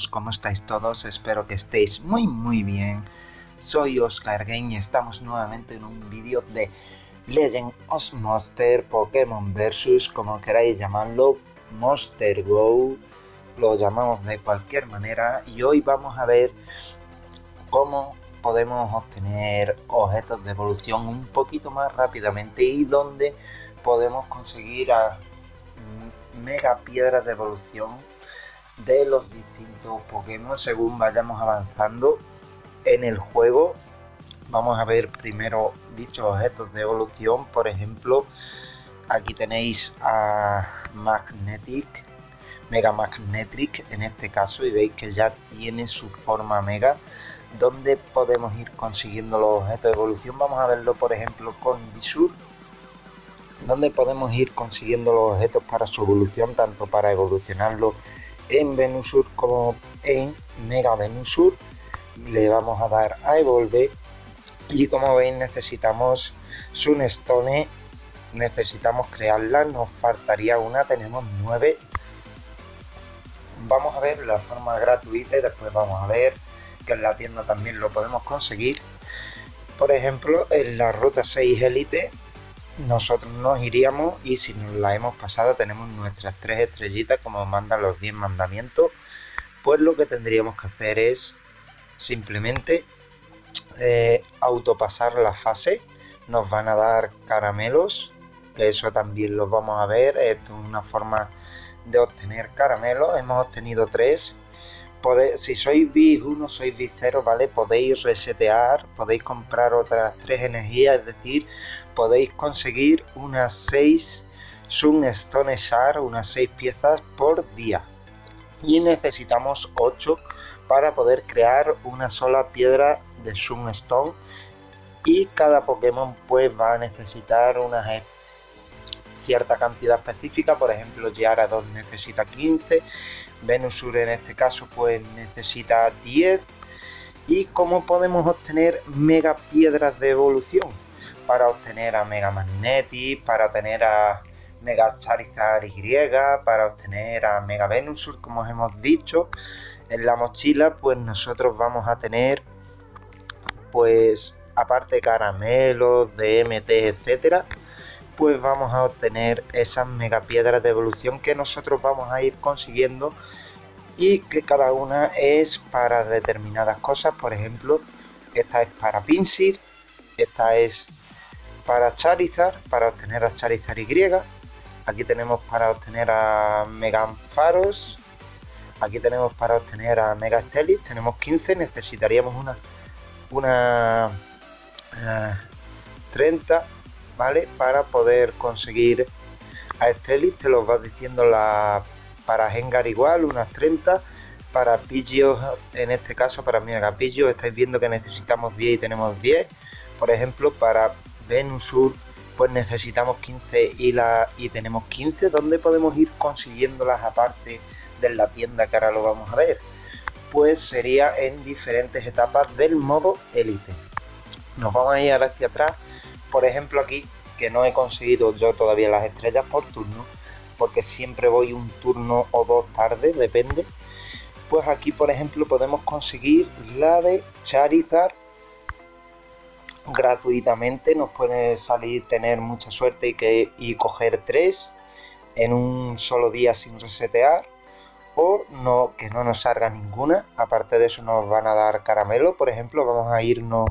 bienvenidos, ¿cómo estáis todos? Espero que estéis muy muy bien. Soy Oscar Game y estamos nuevamente en un vídeo de Legend of Monster, Pokémon Versus, como queráis llamarlo, Monster Go, lo llamamos de cualquier manera y hoy vamos a ver cómo podemos obtener objetos de evolución un poquito más rápidamente y dónde podemos conseguir a mega piedras de evolución de los distintos Pokémon según vayamos avanzando en el juego. Vamos a ver primero dichos objetos de evolución. Por ejemplo, aquí tenéis a Magnetic, Mega Magnetic en este caso, y veis que ya tiene su forma Mega. Donde podemos ir consiguiendo los objetos de evolución. Vamos a verlo, por ejemplo, con Visur donde podemos ir consiguiendo los objetos para su evolución, tanto para evolucionarlo en Venusur como en Mega Venusur. Le vamos a dar a Evolve y como veis necesitamos Sunstone, necesitamos crearla, nos faltaría una, tenemos nueve. Vamos a ver la forma gratuita y después vamos a ver que en la tienda también lo podemos conseguir. Por ejemplo, en la ruta 6 Elite nosotros nos iríamos y si nos la hemos pasado tenemos nuestras tres estrellitas como mandan los 10 mandamientos, pues lo que tendríamos que hacer es simplemente eh, autopasar la fase, nos van a dar caramelos, eso también lo vamos a ver, esto es una forma de obtener caramelos, hemos obtenido tres, si sois bis 1, sois bis 0, ¿vale? Podéis resetear, podéis comprar otras tres energías, es decir, podéis conseguir unas 6 Sunstone Shard, unas 6 piezas por día. Y necesitamos 8 para poder crear una sola piedra de Sunstone. Y cada Pokémon pues va a necesitar una e, cierta cantidad específica, por ejemplo Gyarados necesita 15, Venusur en este caso pues necesita 10. ¿Y cómo podemos obtener mega piedras de evolución? para obtener a Mega Magnetic, para obtener a Mega Charizard Y, para obtener a Mega Venusur, como os hemos dicho. En la mochila, pues nosotros vamos a tener, pues, aparte caramelos, DMT, etcétera, pues vamos a obtener esas mega piedras de evolución que nosotros vamos a ir consiguiendo y que cada una es para determinadas cosas. Por ejemplo, esta es para Pinsir, esta es para Charizard, para obtener a Charizard Y. Aquí tenemos para obtener a Megampharos. Aquí tenemos para obtener a Mega Stelis. Tenemos 15, necesitaríamos una, una 30, eh, ¿vale? Para poder conseguir a Stelis. Te lo va diciendo la para Gengar igual, unas 30. Para Pidgeot, en este caso para Mega Pidgeot, estáis viendo que necesitamos 10 y tenemos 10. Por ejemplo, para Venusur, pues necesitamos 15 y, la, y tenemos 15. ¿Dónde podemos ir consiguiéndolas aparte de la tienda que ahora lo vamos a ver? Pues sería en diferentes etapas del modo élite. Nos vamos a ir ahora hacia atrás. Por ejemplo aquí, que no he conseguido yo todavía las estrellas por turno, porque siempre voy un turno o dos tarde, depende. Pues aquí, por ejemplo, podemos conseguir la de Charizard gratuitamente nos puede salir tener mucha suerte y, que, y coger tres en un solo día sin resetear no, que no nos salga ninguna. Aparte de eso nos van a dar caramelo. Por ejemplo vamos a irnos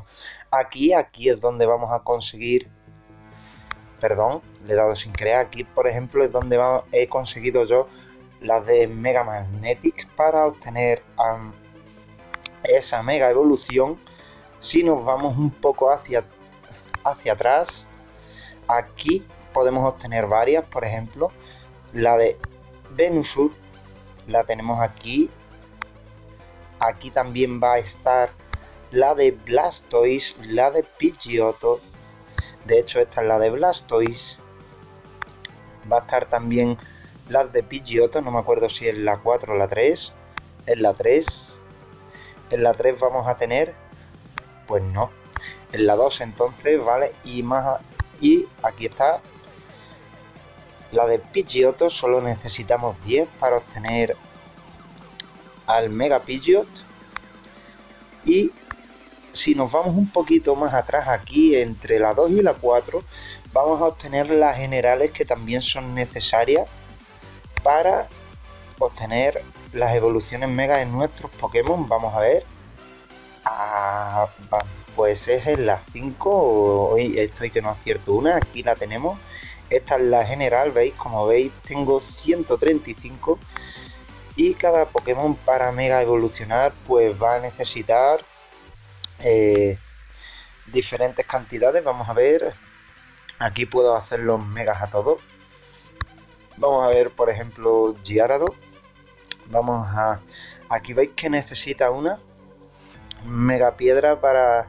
aquí. Aquí es donde vamos a conseguir perdón le he dado sin crear aquí por ejemplo es donde he conseguido yo las de Mega Magnetic para obtener esa mega evolución. Si nos vamos un poco hacia, hacia atrás, aquí podemos obtener varias, por ejemplo, la de Venusur, la tenemos aquí. Aquí también va a estar la de Blastoise, la de Pidgeotto. De hecho, esta es la de Blastoise. Va a estar también la de Pidgeotto, no me acuerdo si es la 4 o la 3. Es la 3. En la 3 vamos a tener pues no. En la 2 entonces, ¿vale? Y más y aquí está la de Pidgeotto, solo necesitamos 10 para obtener al Mega Pidgeot y si nos vamos un poquito más atrás aquí entre la 2 y la 4 vamos a obtener las generales que también son necesarias para obtener las evoluciones mega en nuestros Pokémon. Vamos a ver. Ah, pues es en la 5. Hoy estoy que no acierto una. Aquí la tenemos. Esta es la general, veis, como veis, tengo 135 y cada Pokémon para mega evolucionar pues va a necesitar eh, diferentes cantidades. Vamos a ver, aquí puedo hacer los megas a todos. Vamos a ver, por ejemplo, Giarado. Vamos a... Aquí veis que necesita una mega piedra para...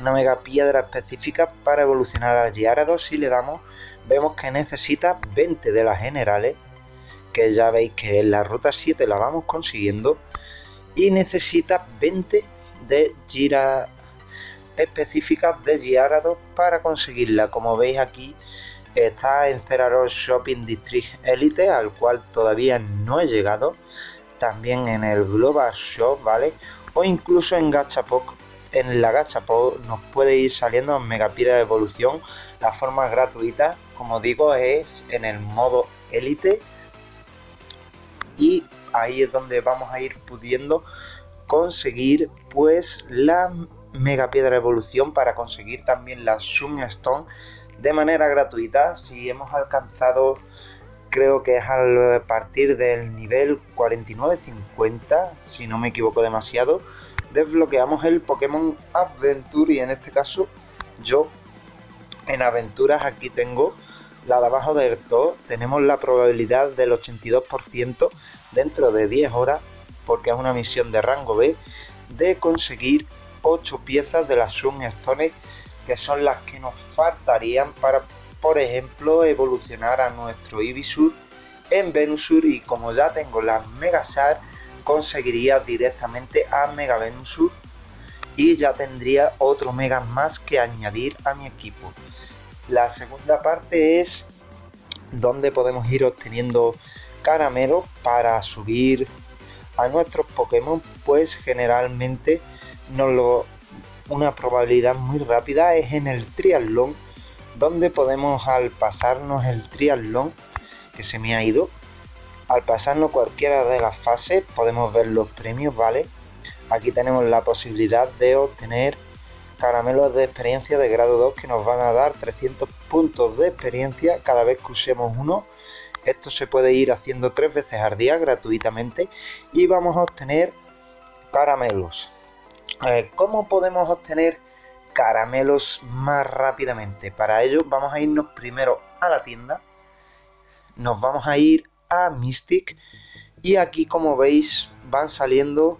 Una mega piedra específica para evolucionar a Giarado. Si le damos vemos que necesita 20 de las generales, que ya veis que en la ruta 7 la vamos consiguiendo, y necesita 20 de gira específicas de Giarado para conseguirla. Como veis aquí está en Ceraros Shopping District Elite, al cual todavía no he llegado. También en el Global Shop, ¿vale? O incluso en Gachapok. En la Gachapok nos puede ir saliendo Megapira de evolución. La forma gratuita como digo, es en el modo élite. Y ahí es donde vamos a ir pudiendo conseguir pues la mega piedra evolución para conseguir también la Stone de manera gratuita. Si hemos alcanzado, creo que es a partir del nivel 49-50, si no me equivoco demasiado, desbloqueamos el Pokémon Adventure y en este caso yo en aventuras aquí tengo la de abajo del todo, tenemos la probabilidad del 82% dentro de 10 horas, porque es una misión de rango B, de conseguir 8 piezas de la Sunstone, que son las que nos faltarían para, por ejemplo, evolucionar a nuestro Ibisur en Venusur y como ya tengo las Megasar, conseguiría directamente a Mega Venusur y ya tendría otro Mega más que añadir a mi equipo. La segunda parte es donde podemos ir obteniendo caramelos para subir a nuestros Pokémon, pues generalmente nos lo, una probabilidad muy rápida es en el triatlón, donde podemos al pasarnos el triatlón, que se me ha ido, al pasarnos cualquiera de las fases podemos ver los premios, ¿vale? Aquí tenemos la posibilidad de obtener caramelos de experiencia de grado 2 que nos van a dar 300 puntos de experiencia cada vez que usemos uno. Esto se puede ir haciendo tres veces al día gratuitamente y vamos a obtener caramelos. ¿Cómo podemos obtener caramelos más rápidamente? Para ello vamos a irnos primero a la tienda. Nos vamos a ir a Mystic y aquí como veis van saliendo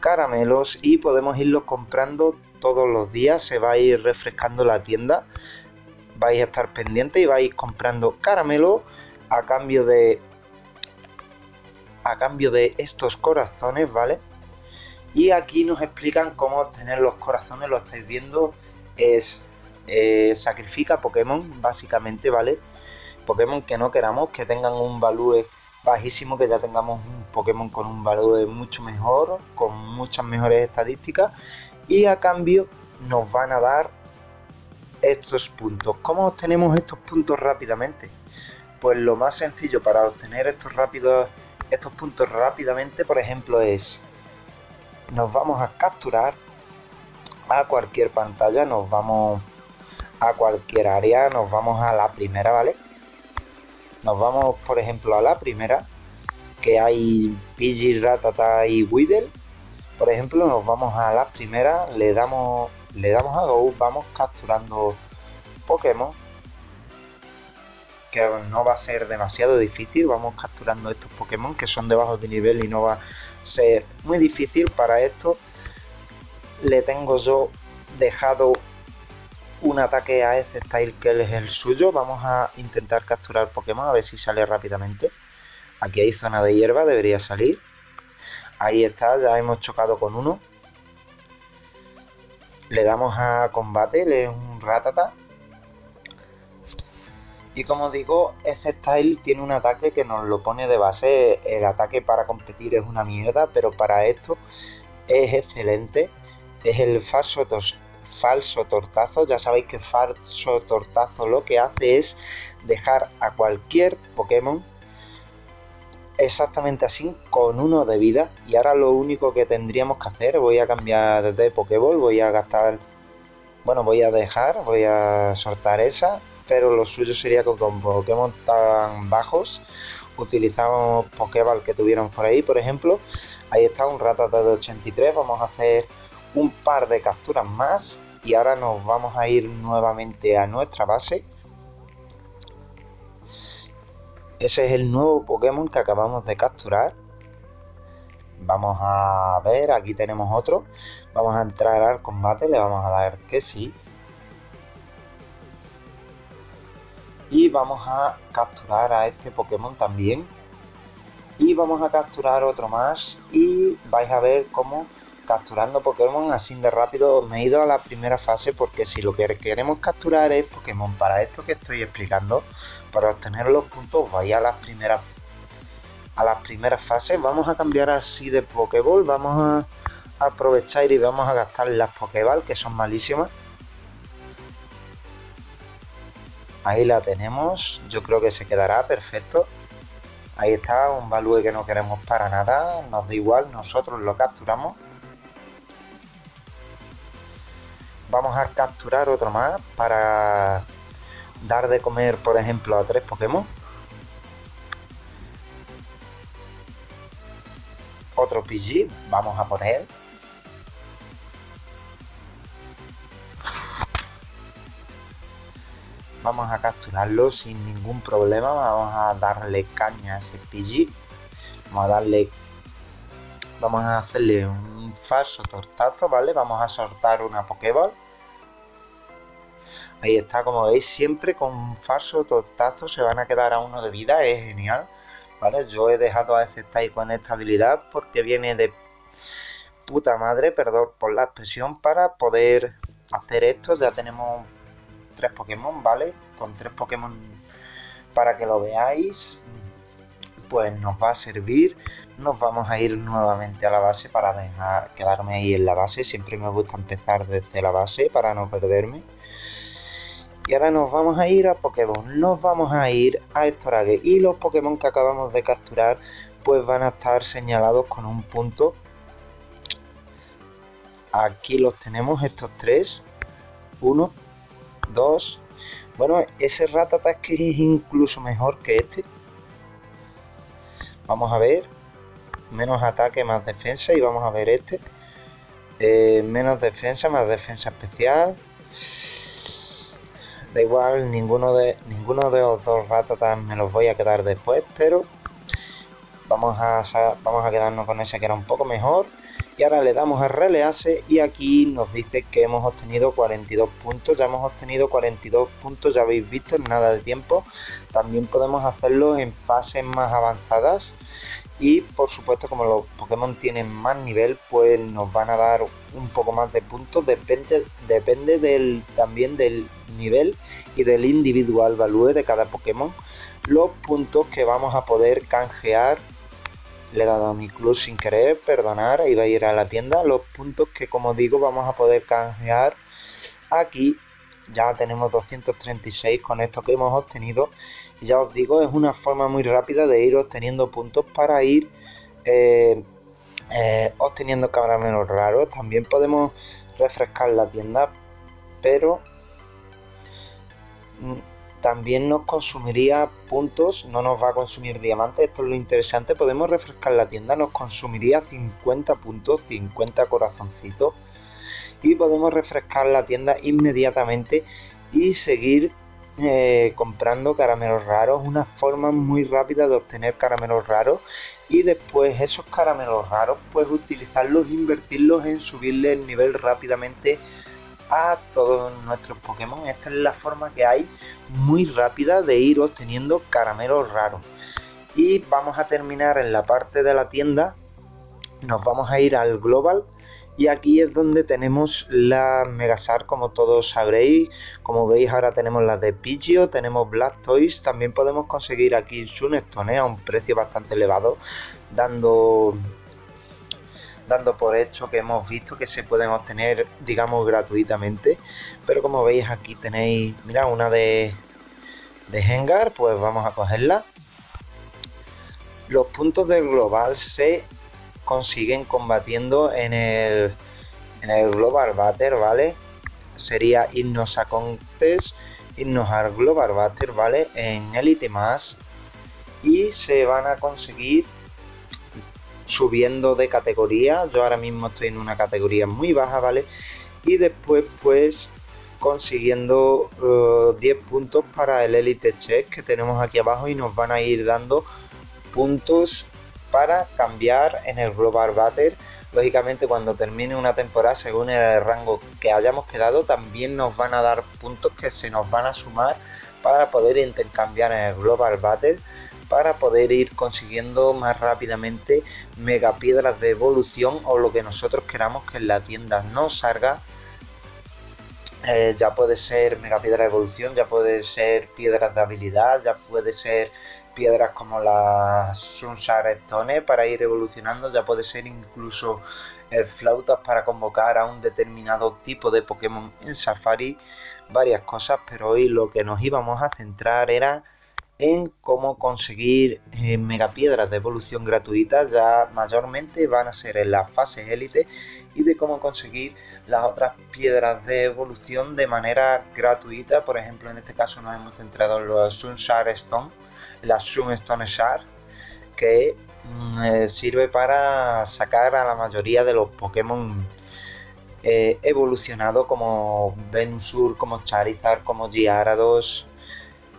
caramelos y podemos irlos comprando todos los días se va a ir refrescando la tienda. Vais a estar pendientes y vais comprando caramelo a cambio de a cambio de estos corazones, ¿vale? Y aquí nos explican cómo obtener los corazones, lo estáis viendo, es eh, sacrifica Pokémon, básicamente, ¿vale? Pokémon que no queramos, que tengan un value bajísimo, que ya tengamos un Pokémon con un value mucho mejor, con muchas mejores estadísticas y a cambio nos van a dar estos puntos. ¿Cómo obtenemos estos puntos rápidamente? Pues lo más sencillo para obtener estos rápidos estos puntos rápidamente, por ejemplo, es nos vamos a capturar a cualquier pantalla, nos vamos a cualquier área, nos vamos a la primera, ¿vale? Nos vamos, por ejemplo, a la primera, que hay Pidgey, Ratata y Weedle por ejemplo, nos vamos a la primera, le damos, le damos a Go, vamos capturando Pokémon, que no va a ser demasiado difícil, vamos capturando estos Pokémon que son de bajo de nivel y no va a ser muy difícil para esto. Le tengo yo dejado un ataque a ese style que es el suyo. Vamos a intentar capturar Pokémon a ver si sale rápidamente. Aquí hay zona de hierba, debería salir. Ahí está, ya hemos chocado con uno. Le damos a combate, le es un ratata. Y como digo, este style tiene un ataque que nos lo pone de base. El ataque para competir es una mierda, pero para esto es excelente. Es el falso, falso tortazo. Ya sabéis que falso tortazo lo que hace es dejar a cualquier Pokémon exactamente así con uno de vida y ahora lo único que tendríamos que hacer voy a cambiar de Pokéball voy a gastar bueno voy a dejar voy a soltar esa pero lo suyo sería que con Pokémon tan bajos utilizamos Pokéball que tuvieron por ahí, por ejemplo. Ahí está un Rattata de 83, vamos a hacer un par de capturas más y ahora nos vamos a ir nuevamente a nuestra base. Ese es el nuevo Pokémon que acabamos de capturar. Vamos a ver, aquí tenemos otro. Vamos a entrar al combate, le vamos a dar que sí. y vamos a capturar a este Pokémon también y vamos a capturar otro más y vais a ver cómo capturando Pokémon así de rápido me he ido a la primera fase porque si lo que queremos capturar es Pokémon para esto que estoy explicando para obtener los puntos vais a las primeras a las primeras fases vamos a cambiar así de Pokéball vamos a aprovechar y vamos a gastar las Pokéball que son malísimas Ahí la tenemos, yo creo que se quedará perfecto. Ahí está, un value que no queremos para nada, nos da igual, nosotros lo capturamos. Vamos a capturar otro más para dar de comer, por ejemplo, a tres Pokémon. Otro PG, vamos a poner. vamos a capturarlo sin ningún problema vamos a darle caña a ese PG vamos a darle vamos a hacerle un falso tortazo vale vamos a soltar una pokéball ahí está como veis siempre con falso tortazo se van a quedar a uno de vida es genial vale yo he dejado a ese style con esta habilidad porque viene de puta madre perdón por la expresión para poder hacer esto ya tenemos tres Pokémon, ¿vale? Con tres Pokémon para que lo veáis, pues nos va a servir. Nos vamos a ir nuevamente a la base para dejar quedarme ahí en la base. Siempre me gusta empezar desde la base para no perderme. Y ahora nos vamos a ir a Pokémon, nos vamos a ir a Estorage y los Pokémon que acabamos de capturar pues van a estar señalados con un punto. Aquí los tenemos estos tres. Uno, 2. Bueno, ese Ratata que es incluso mejor que este. Vamos a ver. Menos ataque, más defensa. Y vamos a ver este. Eh, menos defensa, más defensa especial. Da igual, ninguno de, ninguno de los dos Ratatas me los voy a quedar después, pero vamos a, vamos a quedarnos con ese que era un poco mejor y ahora le damos a release y aquí nos dice que hemos obtenido 42 puntos ya hemos obtenido 42 puntos ya habéis visto en nada de tiempo también podemos hacerlo en fases más avanzadas y por supuesto como los Pokémon tienen más nivel pues nos van a dar un poco más de puntos depende, depende también del nivel y del individual value de cada Pokémon los puntos que vamos a poder canjear le he dado a mi club sin querer, perdonar, iba a ir a la tienda. Los puntos que como digo vamos a poder canjear aquí. Ya tenemos 236 con esto que hemos obtenido. ya os digo, es una forma muy rápida de ir obteniendo puntos para ir eh, eh, obteniendo caramelos raros. También podemos refrescar la tienda, pero mm, también nos consumiría puntos, no nos va a consumir diamantes, esto es lo interesante, podemos refrescar la tienda, nos consumiría 50 puntos, 50 corazoncitos y podemos refrescar la tienda inmediatamente y seguir eh, comprando caramelos raros, una forma muy rápida de obtener caramelos raros y después esos caramelos raros pues utilizarlos, invertirlos en subirle el nivel rápidamente a todos nuestros Pokémon. Esta es la forma que hay muy rápida de ir obteniendo caramelos raros. Y vamos a terminar en la parte de la tienda. Nos vamos a ir al Global Y aquí es donde tenemos la Megasar, como todos sabréis. Como veis, ahora tenemos las de Pidgeot, tenemos Black Toys. También podemos conseguir aquí Sunstone a un precio bastante elevado, dando dando por hecho que hemos visto que se pueden obtener, digamos, gratuitamente. Pero como veis, aquí tenéis, mira, una de, de Hengar, pues vamos a cogerla. Los puntos del global se consiguen combatiendo en el, en el Global Battle, ¿vale? Sería irnos a Contest, irnos al Global Battle, ¿vale? En Elite más y se van a conseguir subiendo de categoría. Yo ahora mismo estoy en una categoría muy baja, ¿vale? Y después, pues, consiguiendo 10 eh, puntos para el Elite Check que tenemos aquí abajo y nos van a ir dando puntos para cambiar en el Global Battle. Lógicamente cuando termine una temporada, según el rango que hayamos quedado, también nos van a dar puntos que se nos van a sumar para poder intercambiar en el Global Battle para poder ir consiguiendo más rápidamente mega piedras de evolución o lo que nosotros queramos que en la tienda nos salga eh, ya puede ser mega piedra de evolución, ya puede ser piedras de habilidad, ya puede ser piedras como las Sunsar Stone para ir evolucionando, ya puede ser incluso eh, flautas para convocar a un determinado tipo de Pokémon en Safari, varias cosas, pero hoy lo que nos íbamos a centrar era en cómo conseguir eh, megapiedras de evolución gratuitas, ya mayormente van a ser en las fases élite, y de cómo conseguir las otras piedras de evolución de manera gratuita. Por ejemplo, en este caso nos hemos centrado en los Sunsar Stone la Sunstone Shard, que mm, eh, sirve para sacar a la mayoría de los Pokémon eh, evolucionados como Venusur, como Charizard, como Gyarados,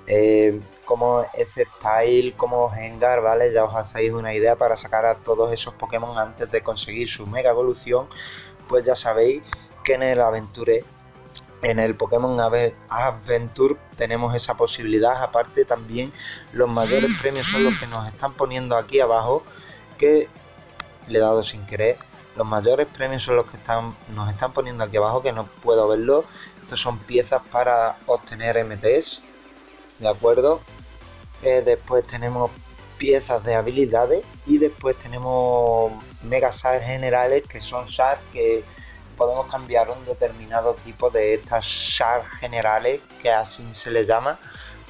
eh, como Z-Style, como Gengar, ¿vale? Ya os hacéis una idea para sacar a todos esos Pokémon antes de conseguir su mega evolución, pues ya sabéis que en el Aventure en el Pokémon Adventure tenemos esa posibilidad. Aparte también los mayores premios son los que nos están poniendo aquí abajo. Que le he dado sin querer. Los mayores premios son los que están, nos están poniendo aquí abajo, que no puedo verlo. Estos son piezas para obtener MTs. ¿De acuerdo? Eh, después tenemos piezas de habilidades. Y después tenemos Mega SAR generales, que son SAR que podemos cambiar un determinado tipo de estas shards generales, que así se le llama,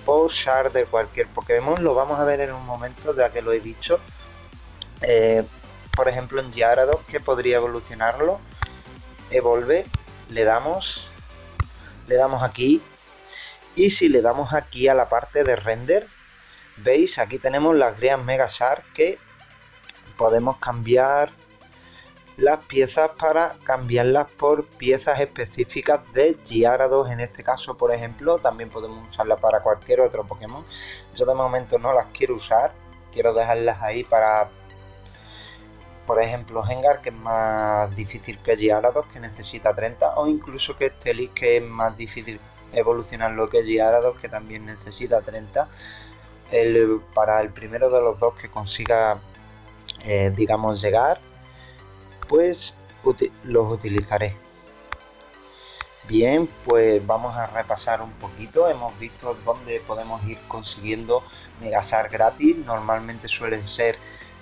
por shard de cualquier Pokémon. Lo vamos a ver en un momento, ya que lo he dicho. Eh, por ejemplo, en Gyarados, que podría evolucionarlo. Evolve, le damos, le damos aquí. Y si le damos aquí a la parte de render, veis, aquí tenemos las Greas Mega Shard que podemos cambiar las piezas para cambiarlas por piezas específicas de Gyarados en este caso por ejemplo también podemos usarlas para cualquier otro Pokémon. Yo de momento no las quiero usar. Quiero dejarlas ahí para por ejemplo Gengar que es más difícil que Gyarados que necesita 30 o incluso que Stelis que es más difícil evolucionar lo que Gyarados que también necesita 30 el, para el primero de los dos que consiga eh, digamos llegar pues los utilizaré. Bien, pues vamos a repasar un poquito. Hemos visto dónde podemos ir consiguiendo megasar gratis. Normalmente suelen ser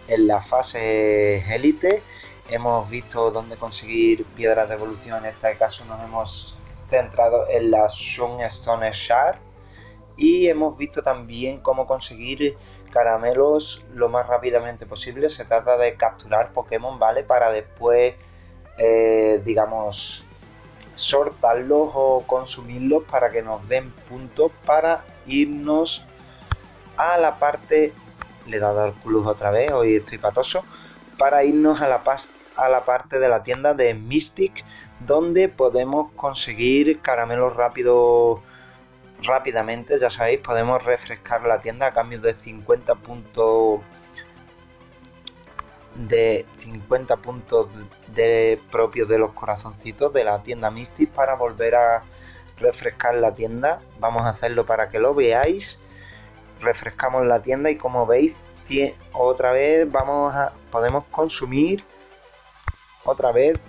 en la fase élite. Hemos visto dónde conseguir piedras de evolución. En este caso nos hemos centrado en la Sunstone Shard. Y hemos visto también cómo conseguir caramelos lo más rápidamente posible. Se trata de capturar Pokémon, ¿vale? Para después, eh, digamos, sortarlos o consumirlos para que nos den puntos para irnos a la parte... Le he dado al plus otra vez, hoy estoy patoso. Para irnos a la, a la parte de la tienda de Mystic, donde podemos conseguir caramelos rápidos rápidamente, ya sabéis, podemos refrescar la tienda a cambio de 50 puntos de 50 puntos de propios de los corazoncitos de la tienda Mystic para volver a refrescar la tienda. Vamos a hacerlo para que lo veáis. Refrescamos la tienda y como veis, otra vez vamos a podemos consumir otra vez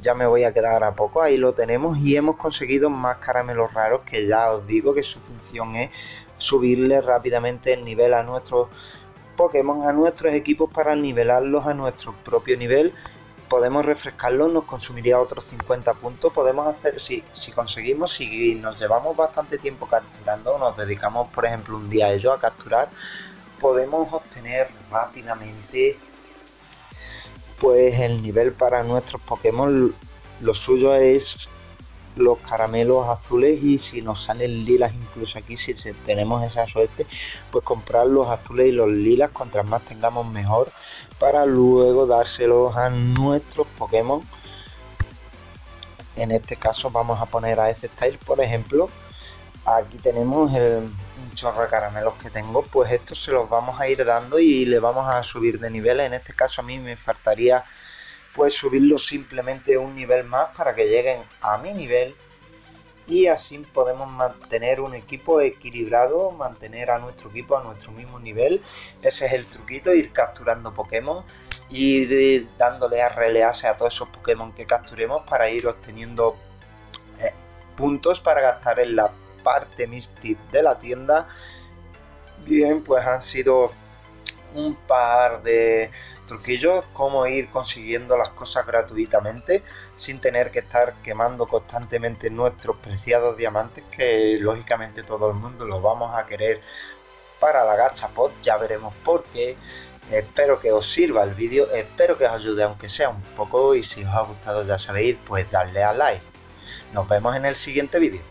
ya me voy a quedar a poco, ahí lo tenemos y hemos conseguido más caramelos raros que ya os digo que su función es subirle rápidamente el nivel a nuestros Pokémon, a nuestros equipos para nivelarlos a nuestro propio nivel. Podemos refrescarlos, nos consumiría otros 50 puntos. Podemos hacer, si, si conseguimos, si nos llevamos bastante tiempo capturando, nos dedicamos por ejemplo un día a ello a capturar, podemos obtener rápidamente pues el nivel para nuestros Pokémon. Lo suyo es los caramelos azules y si nos salen lilas incluso aquí si tenemos esa suerte pues comprar los azules y los lilas contra más tengamos mejor para luego dárselos a nuestros Pokémon en este caso vamos a poner a este style por ejemplo aquí tenemos el chorro caramelos que tengo pues estos se los vamos a ir dando y le vamos a subir de nivel en este caso a mí me faltaría pues subirlo simplemente un nivel más para que lleguen a mi nivel y así podemos mantener un equipo equilibrado, mantener a nuestro equipo a nuestro mismo nivel. Ese es el truquito, ir capturando Pokémon, ir dándole a relearse a todos esos Pokémon que capturemos para ir obteniendo eh, puntos para gastar en la parte Mystic de la tienda. Bien, pues han sido un par de truquillos, cómo ir consiguiendo las cosas gratuitamente sin tener que estar quemando constantemente nuestros preciados diamantes que lógicamente todo el mundo los vamos a querer para la gachapot, ya veremos por qué. Espero que os sirva el vídeo, espero que os ayude aunque sea un poco y si os ha gustado ya sabéis pues darle a like. Nos vemos en el siguiente vídeo.